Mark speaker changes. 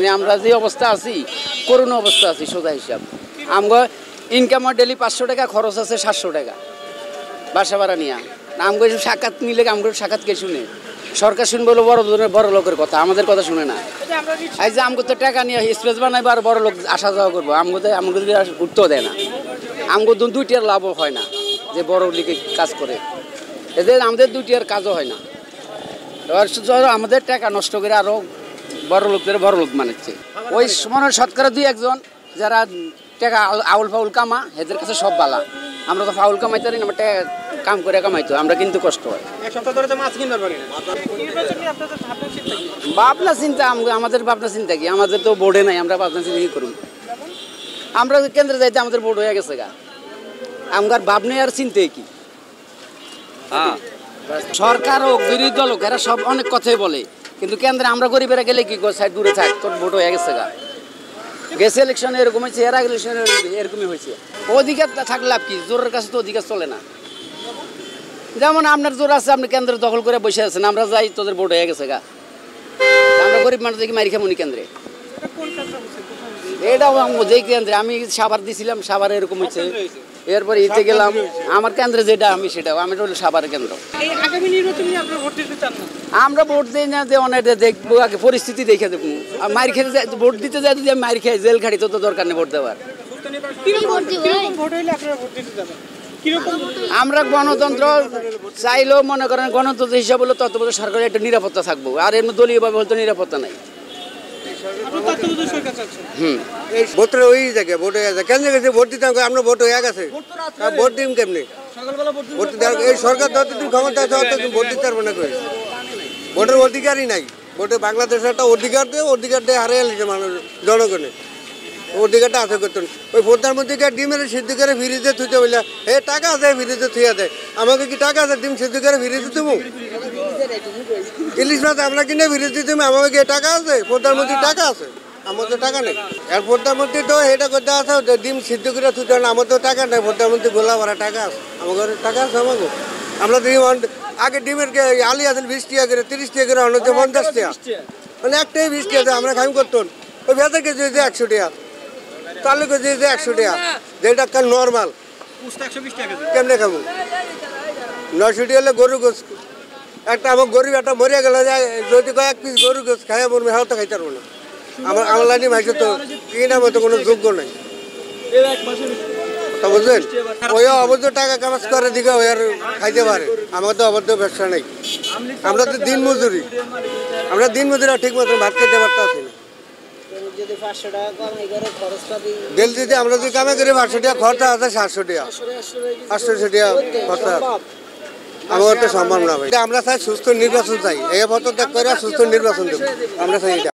Speaker 1: মানে আমরা যে অবস্থা আছি, করুণ অবস্থা আছি, সোজা হিসাব। আমগো ইনকাম ডেলি পাঁচশো টাকা, খরচ আছে সাতশো টাকা। বাসা ভাড়া নিয়ে। আমগো এসব সাক্ষাৎ নিলে আমগো সাক্ষাৎ কে শুনে? সরকার শুনবে হলো বড় বড় লোকের কথা, আমাদের কথা শুনে না। এই যে আমগো তো টাকা নিয়ে স্পেস বানাইবো আর বড় লোক আসা যাওয়া করব, আমগো তো আমগো আর উঠতেও দেয় না। আমগো দুইটার লাভও হয় না, যে বড় লিগে কাজ করে। এদের আমাদের দুইটার কাজও হয় না। এবার আমাদের টাকা নষ্ট করে আরও বড় লোকদের বড় লোক মানাচ্ছে। ওই মনে শতকরা দুই একজন যারা টাকা আউল- ফাউল কামা এদের কাছে সব বালা। আমরা তো ফাউল কামাইতে পারি না আমরা কাম করে কামাইতো আমরা কিন্তু কষ্ট হয়।
Speaker 2: ভাবনা চিন্তা
Speaker 1: আমাদের ভাবনা চিন্তা কি? আমাদের তো বোর্ডে নাই আমরা ভাবনা চিন্তা কি করুন আমরা কেন্দ্রে যাইতে আমাদের বোর্ড হয়ে গেছে গা। আমার ভাবনা আর চিন্তা কি? হ্যাঁ। সরকার হোক বিরোধী দল হোক এরা সব অনেক কথাই বলে। কিন্তু কেন্দ্রে আমরা গরিবেরা গেলে কি সাইড দূরে থাক তোর ভোট হয়ে গেছে গা। গেছে ইলেকশনে এরকম হয়েছে এর আগে ইলেকশনে এরকমই হয়েছে। অধিকার থাকলে লাভ কি? জোরের কাছে তো অধিকার চলে না। যেমন আপনার জোর আছে আপনি কেন্দ্র দখল করে বসে আছেন আমরা যাই তোদের ভোট হয়ে গেছে গা। আমরা গরিব মানুষ দেখি মারি খামুনি কেন্দ্রে।
Speaker 2: এটা
Speaker 1: যেই কেন্দ্রে আমি সাবার দিছিলাম সাবার এরকম হচ্ছে এরপর ইতে গেলাম। আমার কেন্দ্রে যেটা আমি সেটা আমি হলো সাবার কেন্দ্র।
Speaker 2: এই আগামী নির্বাচন নিয়ে আপনারা ভোট দিতে চান না?
Speaker 1: আমরা ভোট দিই না যে অনেক দেখব আগে পরিস্থিতি দেখে দেখব। আর মার খেতে যাই ভোট দিতে যাই যদি মার খাই জেল খাড়ি তো দরকার নেই ভোট দেওয়ার। আমরা গণতন্ত্র চাইলেও মনে করেন গণতন্ত্র হিসাবে হলো তত বছর সরকারের একটা নিরাপত্তা থাকব। আর এমনি দলীয়ভাবে হয়তো নিরাপত্তা নাই
Speaker 2: আপনার তত্ত্বাবধায়ক সরকার চাচ্ছেন
Speaker 1: হুম।
Speaker 3: এই ভোটের ওই জায়গায় ভোট হয়ে গেছে। কেন গেছে ভোট দিতাম আমরা ভোট হয়ে গেছে। ভোট কেমনি?
Speaker 2: ভোট
Speaker 3: ভোট এই সরকার যতদিন ক্ষমতা আছে ভোট দিতে পারব না করে ভোটের অধিকারই নাই। ভোটে বাংলাদেশের একটা অধিকার দেয় অধিকার দিয়ে হারিয়ে মানুষ অধিকারটা আছে করতেন ওই প্রধানমন্ত্রীকে ডিমের সিদ্ধ করে ফিরিতে থুতে বললে এ টাকা আছে ফিরিতে থুয়ে দেয় আমাকে কি টাকা আছে? ডিম সিদ্ধ করে ফিরিতে তুমি ইলিশ মাছ আমরা কিনে ফিরিতে তুমি আমাকে কি টাকা আছে প্রধানমন্ত্রীর টাকা আছে। আমার তো টাকা নেই। আর প্রধানমন্ত্রী তো এটা করতে আছে ডিম সিদ্ধ করে না আমার তো টাকা নেই। প্রধানমন্ত্রী গোলা ভরা টাকা আছে আমার টাকা আছে আমাকে। আমরা অন- আগে ডিমের আলি আছে বিশ টাকা করে তিরিশ টাকা করে অন্য পঞ্চাশ টাকা মানে একটাই বিশ টাকা আমরা খাই করতাম ওই ভেতর কেজি হয়েছে একশো টাকা তাহলে কেজি হয়েছে একশো টাকা যেটা নর্মাল কেমনে খাব? নয়শো টাকা হলে গরু গোস একটা আমার গরিব, একটা মরিয়া গেল যায় যদি কয়েক পিস গরু গোস খাই মরবে হ্যাঁ তো খাইতে পারব না। আমার আমার লাইনে ভাইসে তো, কিনা মতো কোনো যোগ্য নাই। বুঝলেন? ওই অবৈধ টাকা কামাজ করে, দিকে ওই আর খাইতে পারে। আমার তো অবৈধ ব্যবসা নেই। আমরা তো দিন মজুরি। আমরা দিন মজুরি ঠিক মতো ভাত খেতে পারতেছি না। ডেল আমরা যদি কামে করি পাঁচশো টাকা খরচা আছে, সাতশো টাকা। আটশোশো টাকা খরচা আমার একটা সম্ভাবনা আমরা চাই সুস্থ নির্বাচন চাই। এই পদত্যাগ করে সুস্থ নির্বাচন দেবো। আমরা চাই